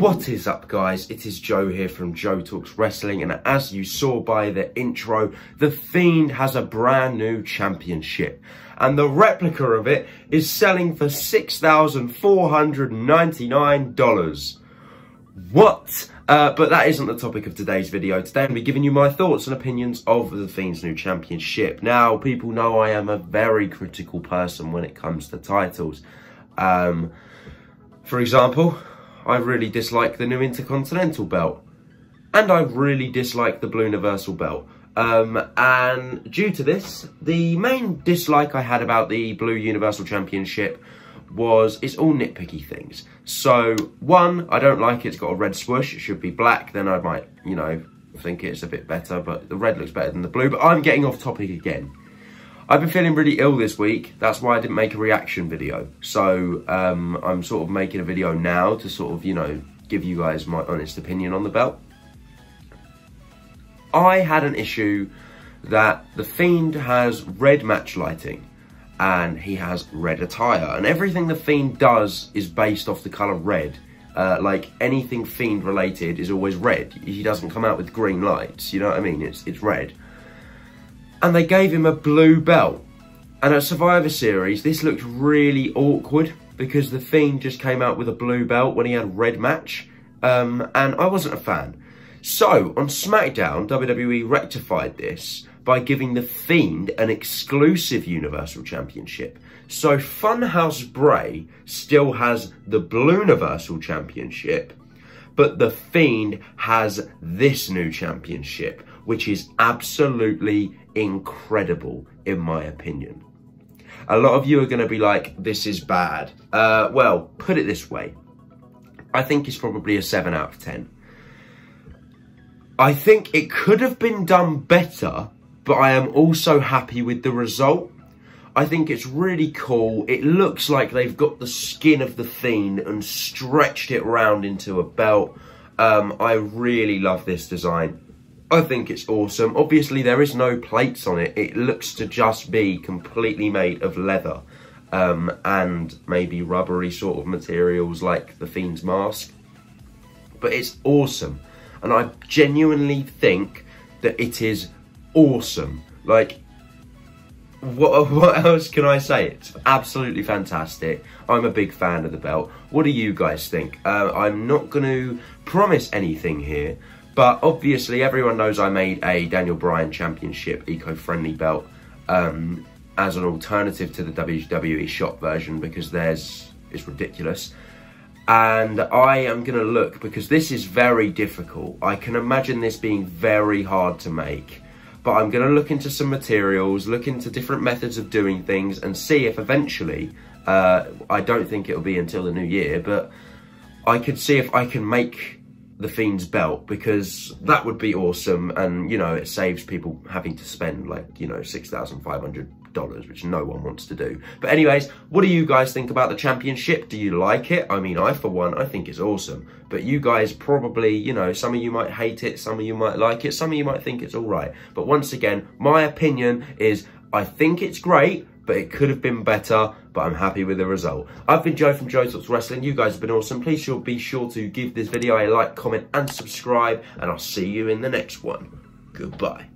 What is up guys, it is Joe here from Joe Talks Wrestling and as you saw by the intro, The Fiend has a brand new championship and the replica of it is selling for $6,499. What? Uh, but that isn't the topic of today's video. Today I'm going to be giving you my thoughts and opinions of The Fiend's new championship. Now, people know I am a very critical person when it comes to titles. Um, for example, I really dislike the new Intercontinental belt. And I really dislike the Blue Universal belt. Um, and due to this, the main dislike I had about the Blue Universal Championship was it's all nitpicky things. So, one, I don't like it. It's got a red swoosh. It should be black. Then I might, you know, think it's a bit better. But the red looks better than the blue. But I'm getting off topic again. I've been feeling really ill this week. That's why I didn't make a reaction video. So um, I'm sort of making a video now to sort of, you know, give you guys my honest opinion on the belt. I had an issue that The Fiend has red match lighting and he has red attire. And everything The Fiend does is based off the colour red. Uh, like anything Fiend related is always red. He doesn't come out with green lights, you know what I mean? It's, it's red and they gave him a blue belt. And at Survivor Series, this looked really awkward because The Fiend just came out with a blue belt when he had red match. Um, and I wasn't a fan. So, on SmackDown, WWE rectified this by giving The Fiend an exclusive Universal Championship. So, Funhouse Bray still has the Blue Universal Championship, but The Fiend has this new championship, which is absolutely incredible, in my opinion. A lot of you are going to be like, this is bad. Uh, well, put it this way. I think it's probably a 7 out of 10. I think it could have been done better, but I am also happy with the result. I think it's really cool. It looks like they've got the skin of the Fiend and stretched it around into a belt. Um, I really love this design. I think it's awesome. Obviously, there is no plates on it. It looks to just be completely made of leather um, and maybe rubbery sort of materials like the Fiend's mask. But it's awesome. And I genuinely think that it is awesome. Like, what, what else can I say? It's absolutely fantastic. I'm a big fan of the belt. What do you guys think? Uh, I'm not going to promise anything here, but obviously, everyone knows I made a Daniel Bryan Championship eco-friendly belt um, as an alternative to the WWE shop version because there's it's ridiculous. And I am going to look because this is very difficult. I can imagine this being very hard to make. But I'm going to look into some materials, look into different methods of doing things and see if eventually, uh, I don't think it'll be until the new year, but I could see if I can make the Fiend's belt because that would be awesome and, you know, it saves people having to spend like, you know, $6,500, which no one wants to do. But anyways, what do you guys think about the championship? Do you like it? I mean, I, for one, I think it's awesome. But you guys probably, you know, some of you might hate it, some of you might like it, some of you might think it's all right. But once again, my opinion is I think it's great, but it could have been better, but I'm happy with the result. I've been Joe from Joe Talks Wrestling. You guys have been awesome. Please sure, be sure to give this video a like, comment, and subscribe, and I'll see you in the next one. Goodbye.